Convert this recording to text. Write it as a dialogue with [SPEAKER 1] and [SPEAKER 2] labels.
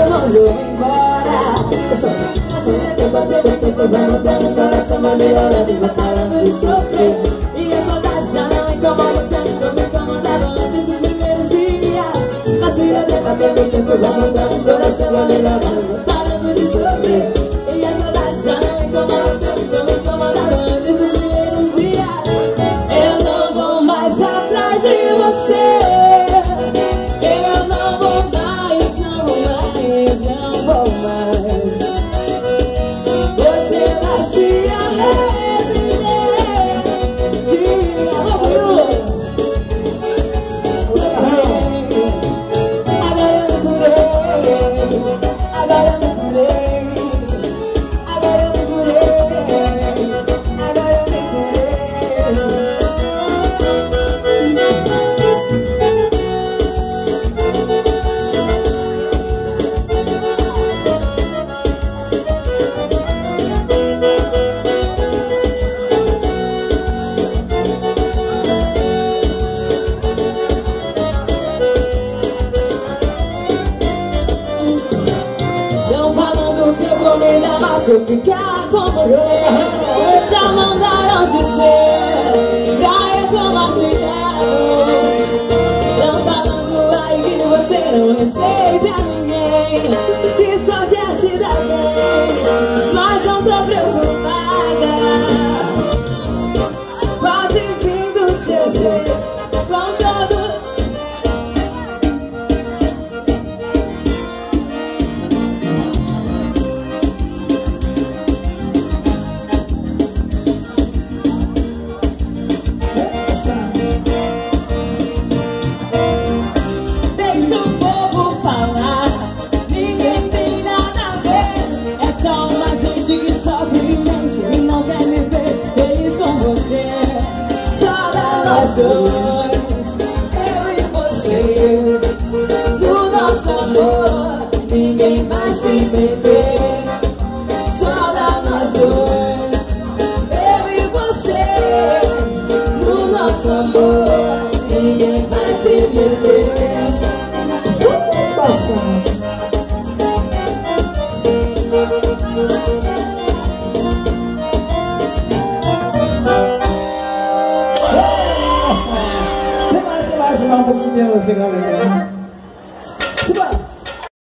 [SPEAKER 1] eu não vou embora. Eu sou assim, tempo tempo, tempo vai mudando Coração vai melhorando e vai parando de sofrer. E a saudade já não incomoda tanto Me incomodava antes dos primeiros dias. Assim, tempo a tempo, tempo vai mudando Coração vai melhorando, vai parando de sofrer. E a saudade já não incomoda tanto Me incomodava antes dos primeiros dias. Eu não vou mais atrás de você falando que eu ficar com você. Já mandaram dizer pra eu tomar cuidado. Tão falando aí que você não respeita ninguém Que só nós dois, eu e você. No nosso amor, ninguém vai se meter. Só dá nós dois, eu e você. No nosso amor, ninguém vai se meter.
[SPEAKER 2] Mais um pouquinho de música, galera.